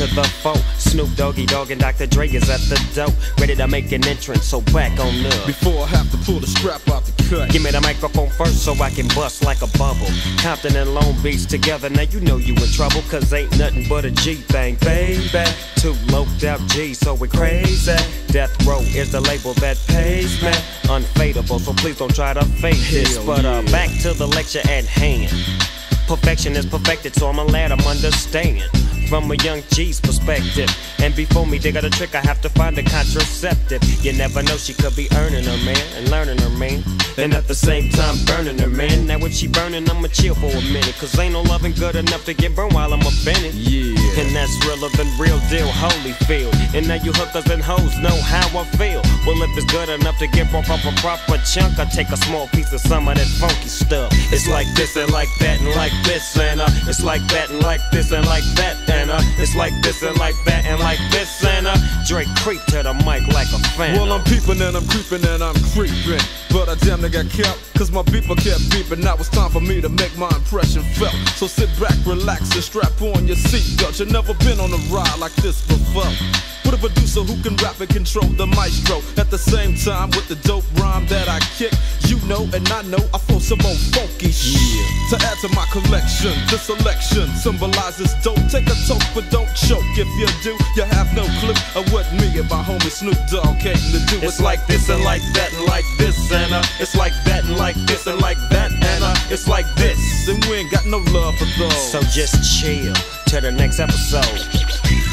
to the foe. Snoop Doggy Dogg and Dr. Dre is at the door, ready to make an entrance. So back on up. Before I have to pull the strap out the cut. Give me the microphone first so I can bust like a bubble. Compton and Long Beach together, now you know you in trouble, cause ain't nothing but a G thing, baby. Two loped out G, so we crazy. Death Row is the label that pays me. Unfadable, so please don't try to fake this. But uh, back to the lecture at hand. Perfection is perfected, so I'ma let 'em understand. From a young G's perspective. And before me they got a trick, I have to find a contraceptive. You never know, she could be earning her man and learning her man. And at the same time, burning her man. Now, when she burning, I'ma chill for a minute. Cause ain't no loving good enough to get burned while I'm offended. Yeah. And that's realer than real deal, holy field. And now you hookers and hoes know how I feel. Well, if it's good enough to get broke off a proper chunk, I take a small piece of some of that funky stuff. It's like this and like that and like this and uh, it's like that and like this and like that and uh, it's like this and like that and like this and uh, Drake creep to the mic like a fan. Well, I'm peeping and I'm creeping and I'm creeping. But I damn near got kept, cause my beeper kept beeping. Now it's time for me to make my impression felt. So sit back, relax, and strap on your seatbelt. You've never been on a ride like this before. With a producer who can rap and control the maestro. At the same time, with the dope rhyme that I kick, you know and I know I flow some more funky shit. To my collection, The selection symbolizes dope. Take a toke, but don't choke. If you do, you have no clue of what me and my homie Snoop Dogg came to do. It's like this and like that and like this and uh, it's like that and like this and like that and uh, it's like this. and we ain't got no love for those. So just chill till the next episode.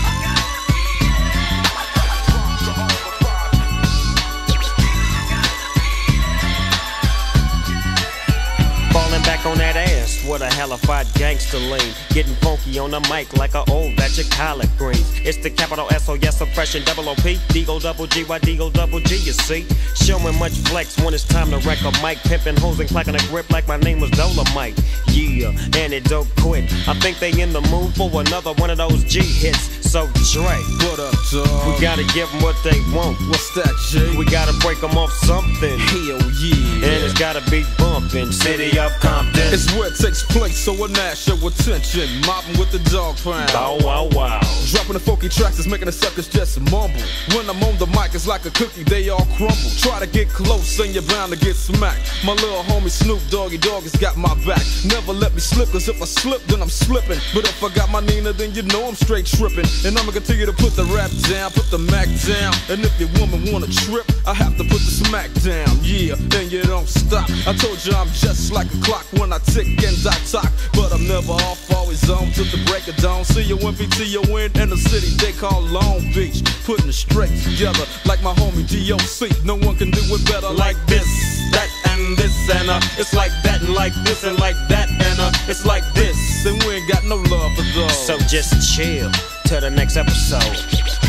Back on that ass, what a hellified gangster lean. Getting funky on the mic like a old batch of collard greens. It's the capital S O yes suppression double O P. Deagle double G Y Deagle double G, you see. Showing much flex when it's time to wreck a mic. Pimping hoes and clacking a grip like my name was Dolomite. Yeah, and it don't quit. I think they in the mood for another one of those G hits. So Dre, What up, dog? we gotta give them what they want. What's that, Jay? We gotta break them off something. Hell yeah. And it's gotta be bumping. City of Compton. It's where it takes place, so I nash your attention. Mobbing with the dog pound. Bow wow wow. Dropping the funky tracks is making the suckers just mumble. When I'm on the mic, it's like a cookie, they all crumble. Try to get close and you're bound to get smacked. My little homie Snoop Doggy Dogg has got my back. Never let me slip, cause if I slip, then I'm slipping. But if I got my Nina, then you know I'm straight tripping. And I'ma continue to put the rap down, put the Mac down. And if your woman wanna trip, I have to put the smack down. Yeah, then you don't stop. I told you I'm just like a clock when I tick and I talk. But I'm never off, always on till the break of dawn. See you when PTO in the city they call Long Beach. Putting it straight together like my homie DOC. No one can do it better like this, that, and this. And uh, it's like that and like this and like that. And uh, it's like this. And we ain't got no love for those. So just chill to the next episode.